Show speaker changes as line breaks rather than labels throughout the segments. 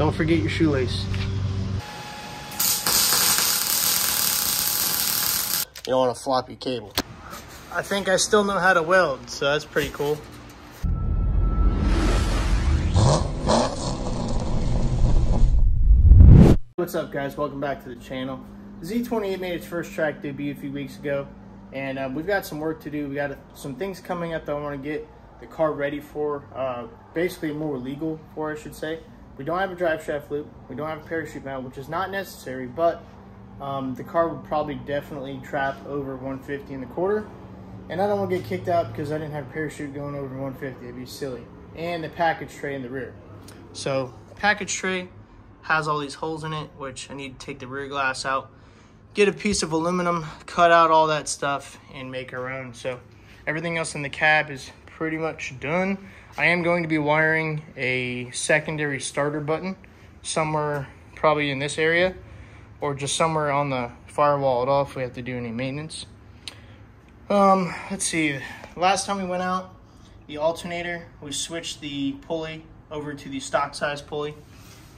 Don't forget your shoelace. You don't want a floppy cable. I think I still know how to weld, so that's pretty cool. What's up guys, welcome back to the channel. Z28 made its first track debut a few weeks ago, and uh, we've got some work to do. We got some things coming up that I want to get the car ready for, uh, basically more legal for I should say. We don't have a drive shaft loop, we don't have a parachute mount, which is not necessary, but um, the car would probably definitely trap over 150 in the quarter. And I don't want to get kicked out because I didn't have a parachute going over 150, it'd be silly. And the package tray in the rear. So package tray, has all these holes in it, which I need to take the rear glass out, get a piece of aluminum, cut out all that stuff, and make our own. So everything else in the cab is pretty much done. I am going to be wiring a secondary starter button somewhere probably in this area or just somewhere on the firewall at all if we have to do any maintenance. Um, let's see, last time we went out, the alternator, we switched the pulley over to the stock size pulley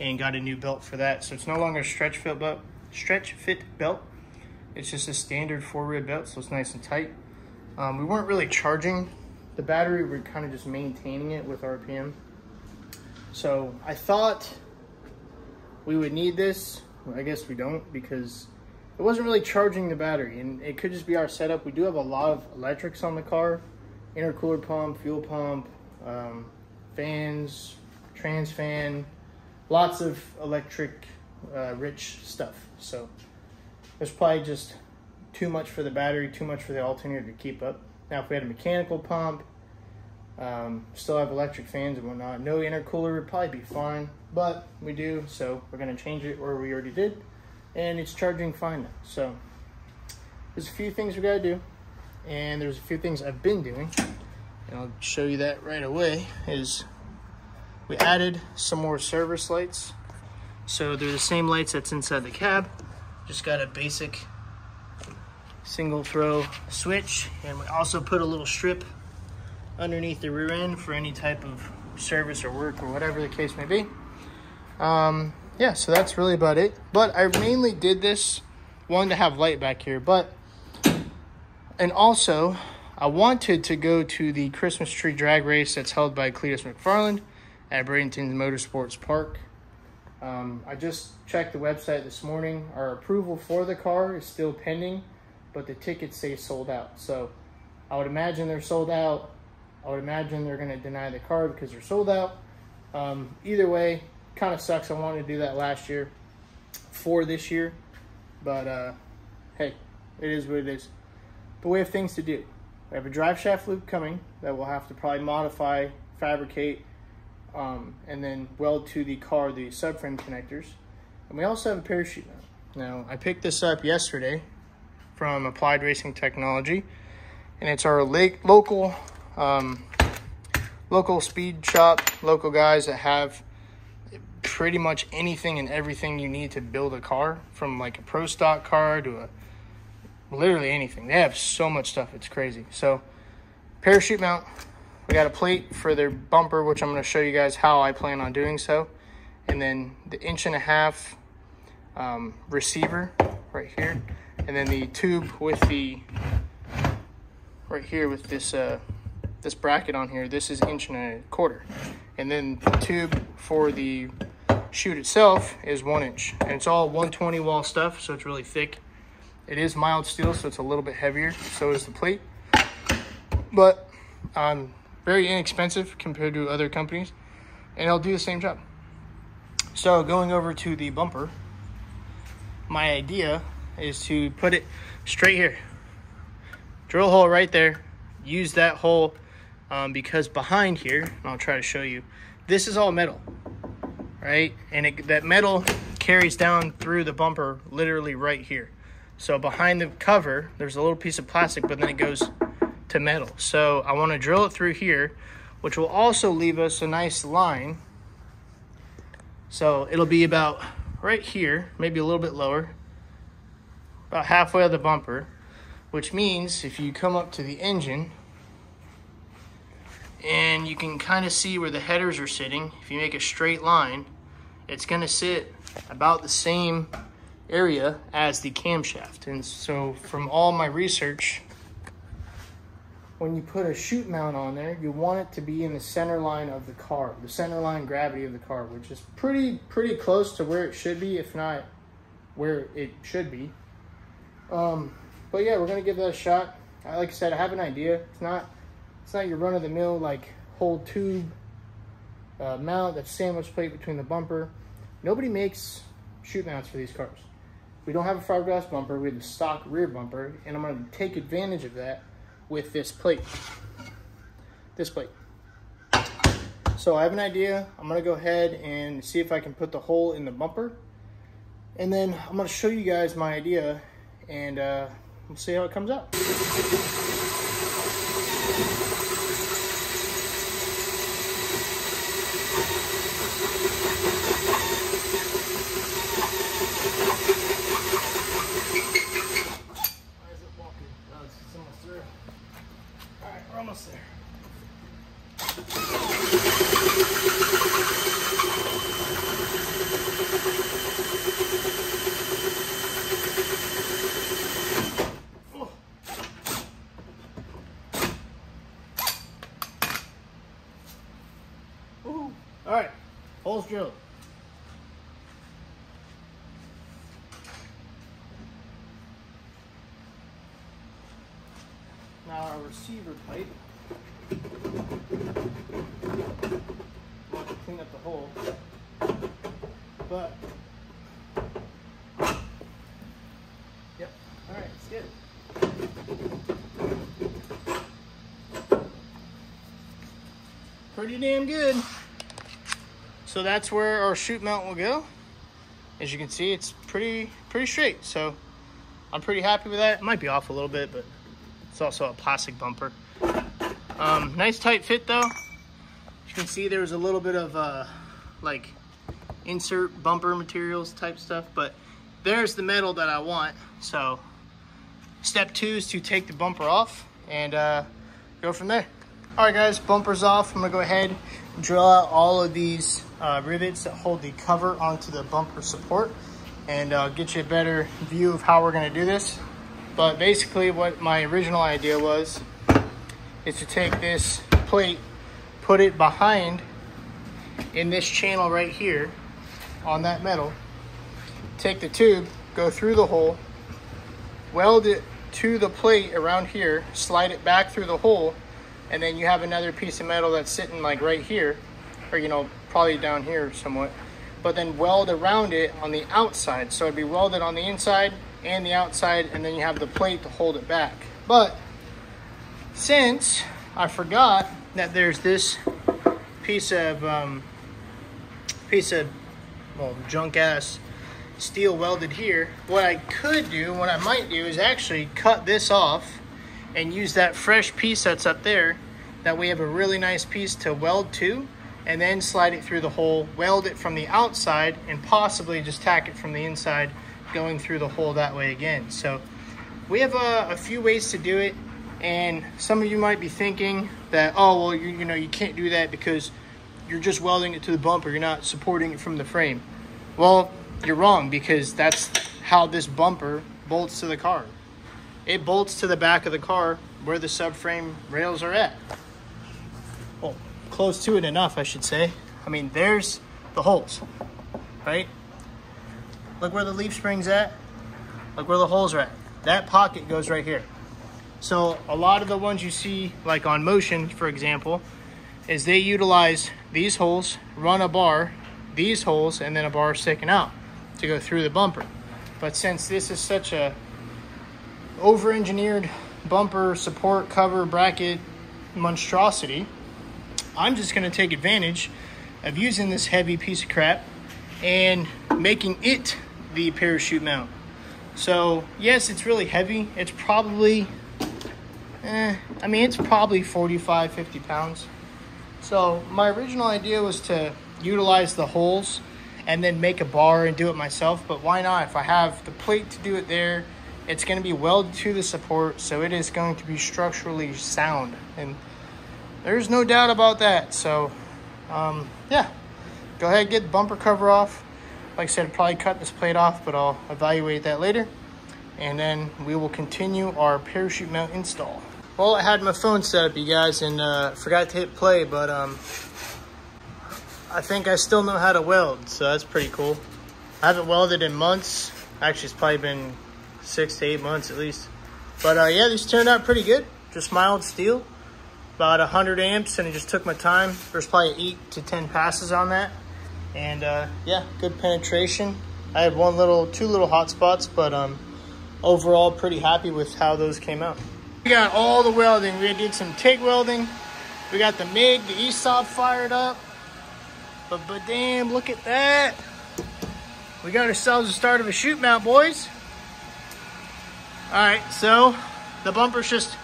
and got a new belt for that. So it's no longer a stretch fit belt, stretch fit belt. It's just a standard four rib belt, so it's nice and tight. Um, we weren't really charging the battery, we we're kind of just maintaining it with RPM. So I thought we would need this. Well, I guess we don't because it wasn't really charging the battery and it could just be our setup. We do have a lot of electrics on the car, intercooler pump, fuel pump, um, fans, trans fan, lots of electric uh, rich stuff. So there's probably just too much for the battery, too much for the alternator to keep up. Now, if we had a mechanical pump, um, still have electric fans and whatnot, no intercooler would probably be fine, but we do, so we're gonna change it, where we already did, and it's charging fine now. So there's a few things we gotta do, and there's a few things I've been doing, and I'll show you that right away, is we added some more service lights. So they're the same lights that's inside the cab, just got a basic single throw switch and we also put a little strip underneath the rear end for any type of service or work or whatever the case may be. Um, yeah so that's really about it. But i mainly did this one to have light back here but and also i wanted to go to the christmas tree drag race that's held by cleetus mcfarland at bradenton motorsports park. Um, i just checked the website this morning. Our approval for the car is still pending but the tickets say sold out. So I would imagine they're sold out. I would imagine they're going to deny the card because they're sold out. Um, either way, kind of sucks. I wanted to do that last year for this year, but uh, hey, it is what it is. But we have things to do. We have a drive shaft loop coming that we'll have to probably modify, fabricate, um, and then weld to the car the subframe connectors. And we also have a parachute mount. Now, I picked this up yesterday from Applied Racing Technology, and it's our local um, local speed shop, local guys that have pretty much anything and everything you need to build a car, from like a pro stock car to a literally anything. They have so much stuff, it's crazy. So, parachute mount. We got a plate for their bumper, which I'm going to show you guys how I plan on doing so. And then the inch and a half um, receiver right here and then the tube with the right here with this uh, this bracket on here this is inch and a quarter. And then the tube for the chute itself is one inch. And it's all 120 wall stuff so it's really thick. It is mild steel so it's a little bit heavier. So is the plate. But um, very inexpensive compared to other companies. And it'll do the same job. So going over to the bumper my idea is to put it straight here. Drill hole right there. Use that hole um, because behind here, I'll try to show you, this is all metal, right? And it, that metal carries down through the bumper literally right here. So behind the cover, there's a little piece of plastic, but then it goes to metal. So I want to drill it through here, which will also leave us a nice line. So it'll be about right here, maybe a little bit lower, about halfway of the bumper, which means if you come up to the engine and you can kind of see where the headers are sitting, if you make a straight line, it's gonna sit about the same area as the camshaft. And so from all my research, when you put a chute mount on there, you want it to be in the center line of the car, the center line gravity of the car, which is pretty pretty close to where it should be, if not where it should be. Um, but yeah, we're gonna give that a shot. Like I said, I have an idea. It's not it's not your run of the mill like whole tube uh, mount that's sandwich plate between the bumper. Nobody makes chute mounts for these cars. We don't have a fiberglass bumper. We have the stock rear bumper, and I'm to take advantage of that with this plate. This plate. So I have an idea. I'm to go ahead and see if I can put the hole in the bumper. And then I'm to show you guys my idea, and uh, we'll see how it comes out. All right, holes. Now our receiver pipe. Want to clean up the hole, but yep. All right, it's good. Pretty damn good. So that's where our chute mount will go. As you can see, it's pretty pretty straight. So I'm pretty happy with that. It might be off a little bit, but it's also a plastic bumper. Um, nice tight fit though. As You can see there's a little bit of uh, like insert bumper materials type stuff, but there's the metal that I want. So step two is to take the bumper off and uh, go from there. All right guys, bumper's off. I'm gonna go ahead drill out all of these uh, rivets that hold the cover onto the bumper support and uh, get you a better view of how we're gonna do this. But basically what my original idea was is to take this plate, put it behind in this channel right here on that metal, take the tube, go through the hole, weld it to the plate around here, slide it back through the hole, and then you have another piece of metal that's sitting like right here or you know probably down here somewhat but then weld around it on the outside. So it'd be welded on the inside and the outside and then you have the plate to hold it back. But since I forgot that there's this piece of um, piece of well junk ass steel welded here what I could do what I might do is actually cut this off and use that fresh piece that's up there that we have a really nice piece to weld to and then slide it through the hole, weld it from the outside and possibly just tack it from the inside going through the hole that way again. So we have a, a few ways to do it and some of you might be thinking that, oh, well, you, you know, you can't do that because you're just welding it to the bumper. You're not supporting it from the frame. Well, you're wrong because that's how this bumper bolts to the car it bolts to the back of the car where the subframe rails are at. Close to it enough, I should say. I mean, there's the holes, right? Look where the leaf spring's at. Look where the holes are at. That pocket goes right here. So a lot of the ones you see, like on Motion, for example, is they utilize these holes, run a bar, these holes, and then a bar sticking out to go through the bumper. But since this is such a over-engineered bumper support cover bracket monstrosity, I'm just going to take advantage of using this heavy piece of crap and making it the parachute mount. So yes, it's really heavy. It's probably, eh, I mean, it's probably 45, 50 pounds. So my original idea was to utilize the holes and then make a bar and do it myself. But why not? If I have the plate to do it there, it's going to be welded to the support, so it is going to be structurally sound. And there's no doubt about that. So, um, yeah, go ahead get the bumper cover off. Like I said, probably cut this plate off, but I'll evaluate that later. And then we will continue our parachute mount install. Well, I had my phone set up, you guys, and uh, forgot to hit play, but um, I think I still know how to weld, so that's pretty cool. I haven't welded in months. Actually, it's probably been six to eight months at least. But uh, yeah, these turned out pretty good. Just mild steel, about 100 amps, and it just took my time. There's probably eight to 10 passes on that. And uh, yeah, good penetration. I had one little, two little hot spots, but um, overall pretty happy with how those came out. We got all the welding. We did some TIG welding. We got the MIG, the ESAB fired up. But, but damn, look at that. We got ourselves the start of a chute mount, boys. All right, so the bumper's just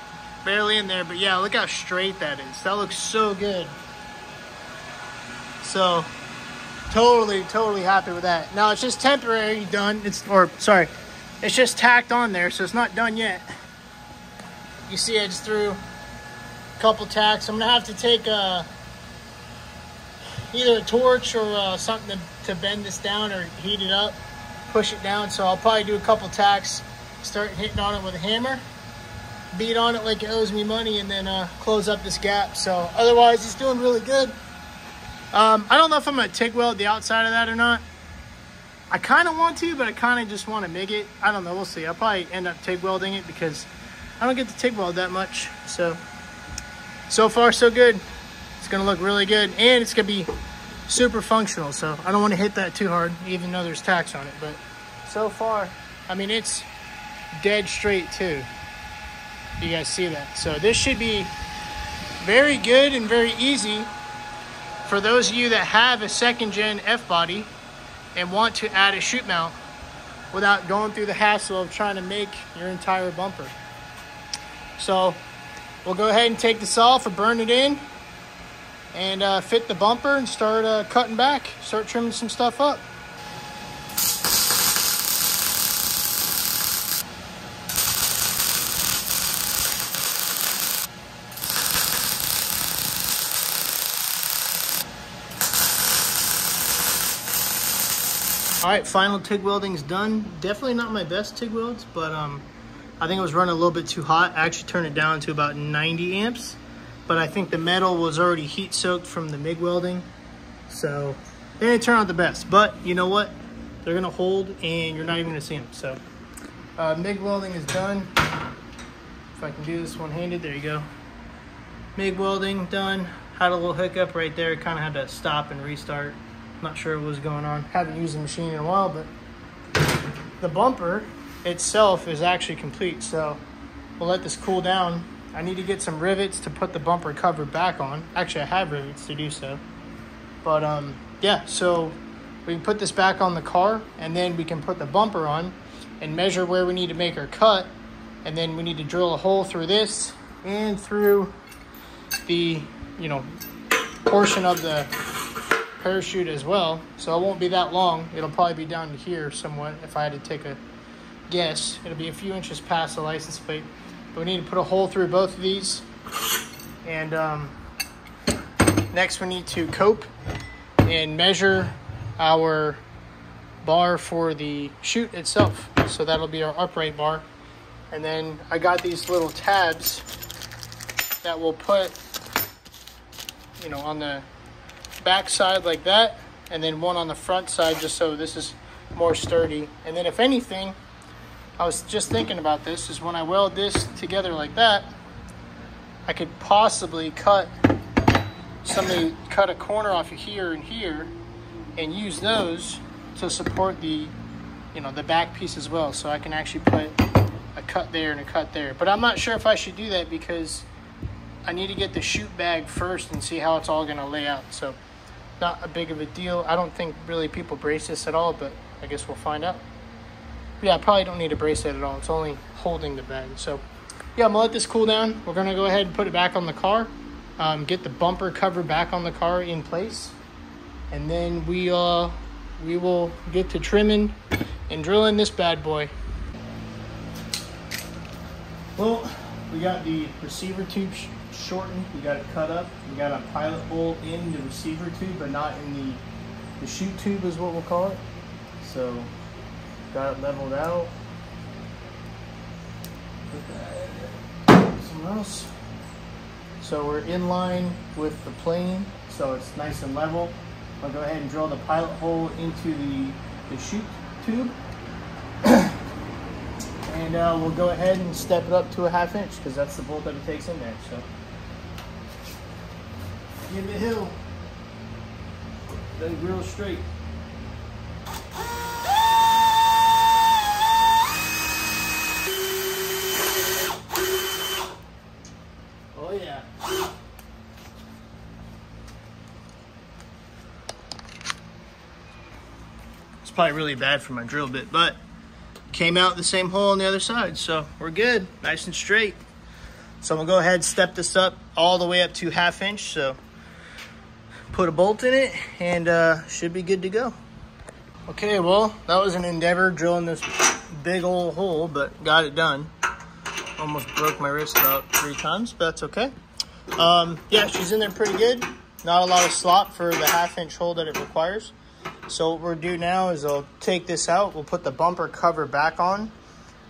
barely in there, but yeah, look how straight that is. That looks so good. So totally, totally happy with that. Now it's just temporary done. It's, or sorry, it's just tacked on there, so it's not done yet. You see I just threw a couple tacks. I'm gonna have to take a, either a torch or uh, something to, to bend this down or heat it up, push it down. So I'll probably do a couple tacks, start hitting on it with a hammer, beat on it like it owes me money, and then uh, close up this gap. So otherwise, it's doing really good. Um, I don't know if I'm gonna TIG weld the outside of that or not. I kind of want to, but I kind of just want to MIG it. I don't know. We'll see. I'll probably end up TIG welding it because I don't get to TIG weld that much. So, so far so good. It's gonna look really good, and it's gonna be super functional. So I don't want to hit that too hard, even though there's tacks on it. But so far, I mean, it's dead straight too. You guys see that? So this should be very good and very easy for those of you that have a second gen F-body and want to add a chute mount without going through the hassle of trying to make your entire bumper. So we'll go ahead and take this off or burn it in and uh, fit the bumper and start uh, cutting back, start trimming some stuff up. All right, final TIG welding's done. Definitely not my best TIG welds, but um, I think it was running a little bit too hot. I actually turned it down to about 90 amps, but I think the metal was already heat soaked from the MIG welding. So they didn't turn out the best, but you know what? They're gonna hold and you're not even gonna see them. So uh, MIG welding is done. If I can do this one-handed, there you go. MIG welding done. Had a little hiccup right there. Kind of had to stop and restart. Not sure what was going on. Haven't used the machine in a while, but the bumper itself is actually complete. So we'll let this cool down. I need to get some rivets to put the bumper cover back on. Actually, I have rivets to do so. But um, yeah, so we can put this back on the car and then we can put the bumper on and measure where we need to make our cut. And then we need to drill a hole through this and through the, you know, portion of the parachute as well. So it won't be that long. It'll probably be down to here somewhat if I had to take a guess. It'll be a few inches past the license plate. But we need to put a hole through both of these. And um, next we need to cope and measure our bar for the chute itself. So that'll be our upright bar. And then I got these little tabs that we'll put, you know, on the back side like that. And then one on the front side just so this is more sturdy. And then if anything, I was just thinking about this, is when I weld this together like that, I could possibly cut somebody cut a corner off of here and here and use those to support the you know the back piece as well so I can actually put a cut there and a cut there but I'm not sure if I should do that because I need to get the chute bag first and see how it's all gonna lay out so not a big of a deal. I don't think really people brace this at all but I guess we'll find out. Yeah I probably don't need to brace it at all. It's only holding the bag. So yeah I'm gonna let this cool down. We're gonna go ahead and put it back on the car um, get the bumper cover back on the car in place. And then we uh we will get to trimming and drilling this bad boy. Well we got the receiver tube shortened we got it cut up we got a pilot bolt in the receiver tube but not in the the chute tube is what we'll call it. So got it leveled out. Somewhere else. So we're in line with the plane, so it's nice and level. I'll go ahead and drill the pilot hole into the, the chute tube. and uh, we'll go ahead and step it up to a half inch because that's the bolt that it takes in there. So give it hill. Let real straight. Oh yeah. It's probably really bad for my drill bit, but came out the same hole on the other side, so we're good, nice and straight. So I'm gonna go ahead and step this up all the way up to half inch, so put a bolt in it and uh, should be good to go. Okay, well, that was an endeavor drilling this big old hole, but got it done. Almost broke my wrist about three times, but that's okay. Um, yeah, she's in there pretty good. Not a lot of slot for the half inch hole that it requires. So what we'll do now is I'll take this out. We'll put the bumper cover back on.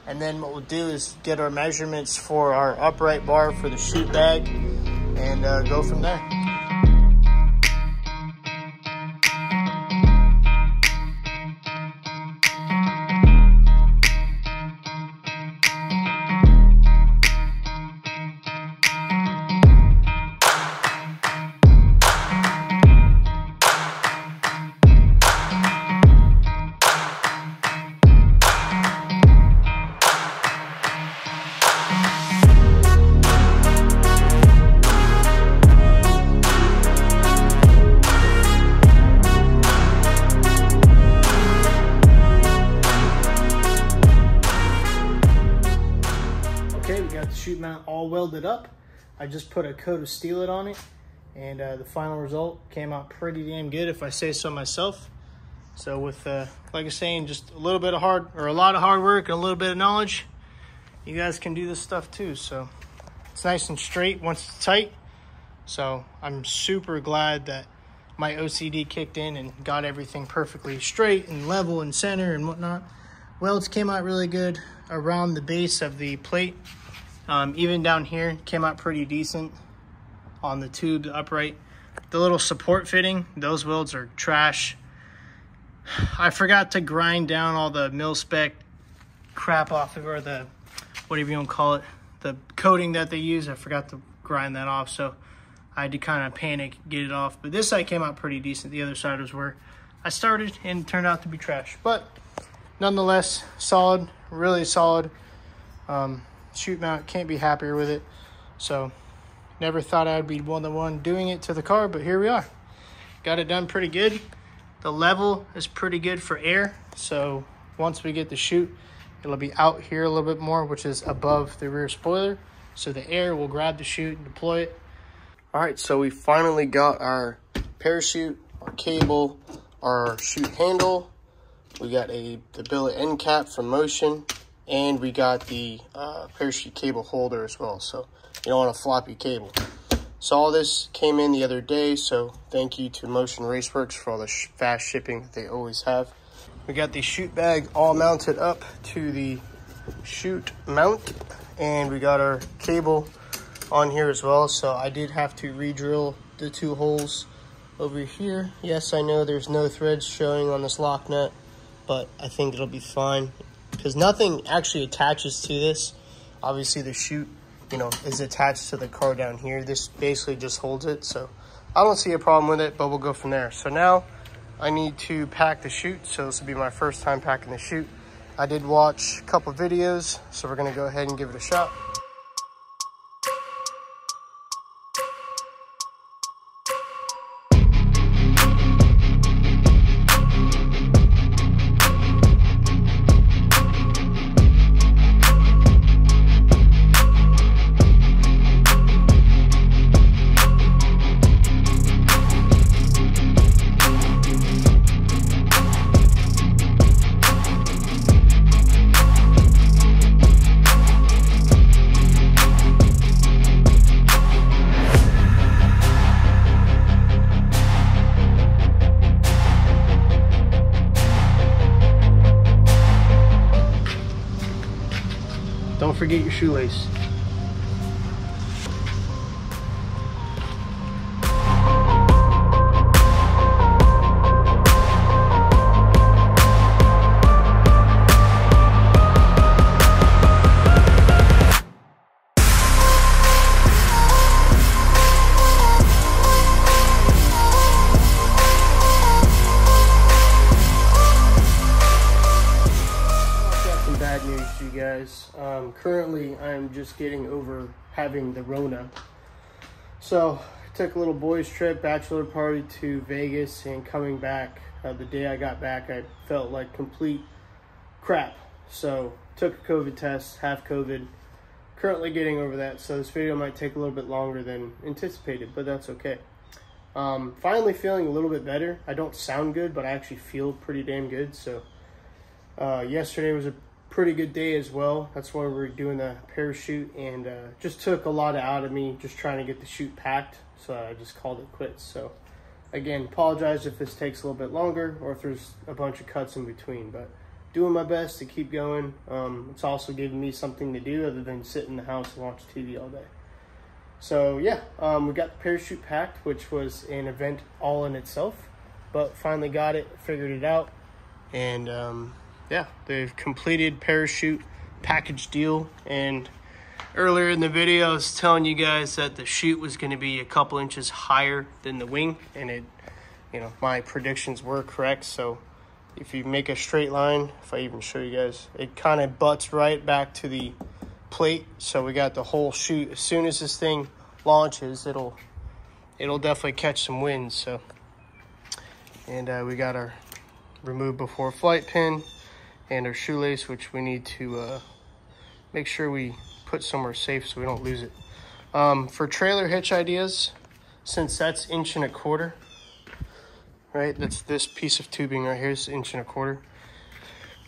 And then what we'll do is get our measurements for our upright bar for the chute bag and uh, go from there. Put a coat of Steel-It on it and uh, the final result came out pretty damn good if I say so myself. So with, uh, like I was saying, just a little bit of hard, or a lot of hard work and a little bit of knowledge, you guys can do this stuff too. So it's nice and straight once it's tight. So I'm super glad that my OCD kicked in and got everything perfectly straight and level and center and whatnot. Welds came out really good around the base of the plate. Um, even down here came out pretty decent on the tube, the upright. The little support fitting, those welds are trash. I forgot to grind down all the mil spec crap off of, or the, whatever you want to call it, the coating that they use. I forgot to grind that off, so I had to kind of panic, get it off. But this side came out pretty decent. The other side was where I started and turned out to be trash. But nonetheless, solid, really solid. Um, chute mount, can't be happier with it. So, never thought I'd be one the one doing it to the car, but here we are. Got it done pretty good. The level is pretty good for air. So, once we get the chute, it'll be out here a little bit more, which is above the rear spoiler. So the air will grab the chute and deploy it. All right, so we finally got our parachute, our cable, our chute handle, we got a the billet end cap from Motion, and we got the uh, parachute cable holder as well. So you don't want a floppy cable. So all this came in the other day. So thank you to Motion Raceworks for all the sh fast shipping that they always have. We got the chute bag all mounted up to the chute mount, and we got our cable on here as well. So I did have to re-drill the two holes over here. Yes, I know there's no threads showing on this lock nut but I think it'll be fine because nothing actually attaches to this. Obviously the chute, you know, is attached to the car down here. This basically just holds it. So I don't see a problem with it, but we'll go from there. So now I need to pack the chute. So this will be my first time packing the chute. I did watch a couple videos, so we're gonna go ahead and give it a shot. Shoelace. Guys. Um, currently, I'm just getting over having the Rona. So, I took a little boys trip, bachelor party to Vegas, and coming back, uh, the day I got back, I felt like complete crap. So, took a COVID test, half COVID. Currently getting over that, so this video might take a little bit longer than anticipated, but that's okay. Um, finally feeling a little bit better. I don't sound good, but I actually feel pretty damn good. So, uh, yesterday was a pretty good day as well. That's why we are doing the parachute and uh, just took a lot out of me just trying to get the chute packed. So I just called it quits. So again, apologize if this takes a little bit longer or if there's a bunch of cuts in between, but doing my best to keep going. Um, it's also giving me something to do other than sit in the house and watch TV all day. So yeah, um, we got the parachute packed, which was an event all in itself, but finally got it, figured it out, and um, yeah, they've completed parachute package deal. And earlier in the video, I was telling you guys that the chute was going to be a couple inches higher than the wing. And it, you know, my predictions were correct. So if you make a straight line, if I even show you guys, it kind of butts right back to the plate. So we got the whole chute. As soon as this thing launches, it'll, it'll definitely catch some wind. So, and uh, we got our remove before flight pin and our shoelace, which we need to uh, make sure we put somewhere safe so we don't lose it. Um, for trailer hitch ideas, since that's inch and a quarter, right? That's this piece of tubing right here is inch and a quarter,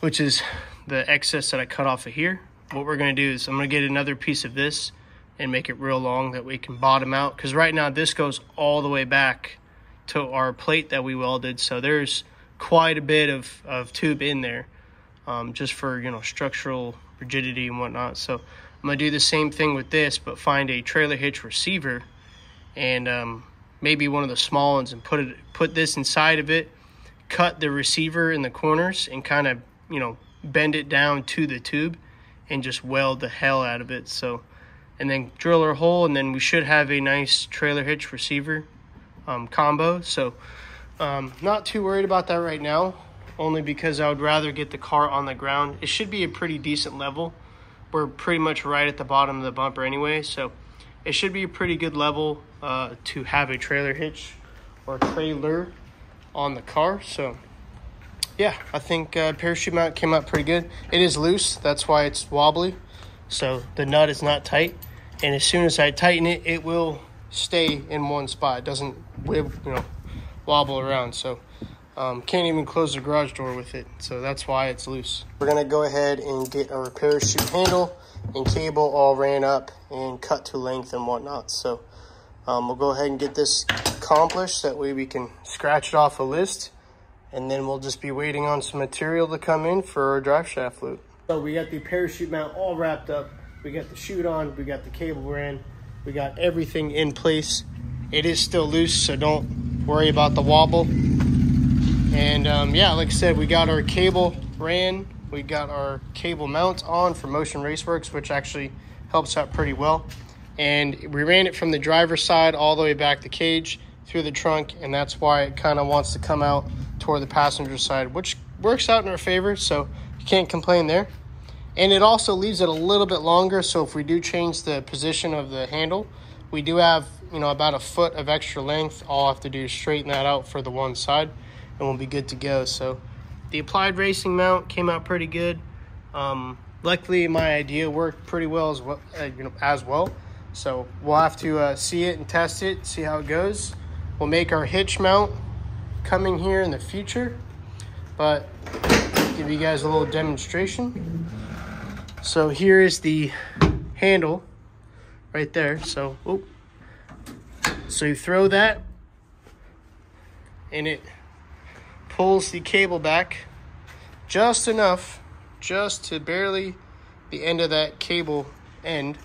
which is the excess that I cut off of here. What we're gonna do is I'm gonna get another piece of this and make it real long that we can bottom out. Cause right now this goes all the way back to our plate that we welded. So there's quite a bit of, of tube in there um, just for you know structural rigidity and whatnot. So I'm gonna do the same thing with this, but find a trailer hitch receiver and um, maybe one of the small ones and put it put this inside of it, cut the receiver in the corners and kind of you know bend it down to the tube and just weld the hell out of it. So and then drill our hole and then we should have a nice trailer hitch receiver um, combo. So um, not too worried about that right now only because I would rather get the car on the ground. It should be a pretty decent level. We're pretty much right at the bottom of the bumper anyway, so it should be a pretty good level uh, to have a trailer hitch or trailer on the car. So yeah, I think uh, parachute mount came out pretty good. It is loose, that's why it's wobbly. So the nut is not tight. And as soon as I tighten it, it will stay in one spot. It doesn't you know, wobble around. So um, can't even close the garage door with it, so that's why it's loose. We're gonna go ahead and get our parachute handle and cable all ran up and cut to length and whatnot. So um, we'll go ahead and get this accomplished. That way we can scratch it off a list and then we'll just be waiting on some material to come in for our drive shaft loop. So we got the parachute mount all wrapped up. We got the chute on, we got the cable ran, we got everything in place. It is still loose, so don't worry about the wobble. And um, yeah, like I said, we got our cable ran. We got our cable mount on for Motion Raceworks, which actually helps out pretty well. And we ran it from the driver's side all the way back the cage through the trunk, and that's why it kind of wants to come out toward the passenger side, which works out in our favor, so you can't complain there. And it also leaves it a little bit longer, so if we do change the position of the handle, we do have, you know, about a foot of extra length. All I have to do is straighten that out for the one side and we'll be good to go. So the applied racing mount came out pretty good. Um, luckily, my idea worked pretty well as well. Uh, you know, as well. So we'll have to uh, see it and test it, see how it goes. We'll make our hitch mount coming here in the future, but give you guys a little demonstration. So here is the handle right there. So, oh, so you throw that and it pulls the cable back just enough, just to barely the end of that cable end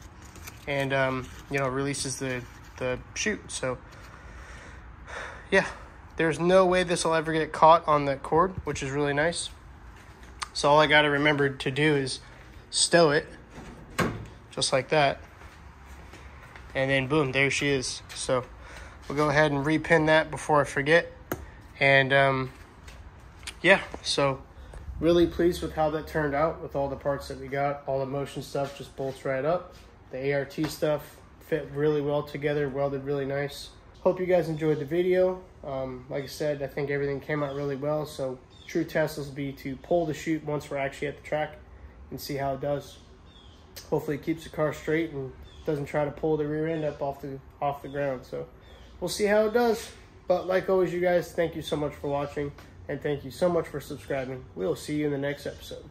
and, um, you know, releases the, the chute. So, yeah, there's no way this will ever get caught on that cord, which is really nice. So all I got to remember to do is stow it, just like that. And then boom, there she is. So we'll go ahead and repin that before I forget. And um, yeah, so really pleased with how that turned out with all the parts that we got. All the motion stuff just bolts right up. The ART stuff fit really well together, welded really nice. Hope you guys enjoyed the video. Um, like I said, I think everything came out really well. So true test will be to pull the chute once we're actually at the track and see how it does. Hopefully it keeps the car straight and doesn't try to pull the rear end up off the off the ground. So we'll see how it does. But like always, you guys, thank you so much for watching and thank you so much for subscribing. We'll see you in the next episode.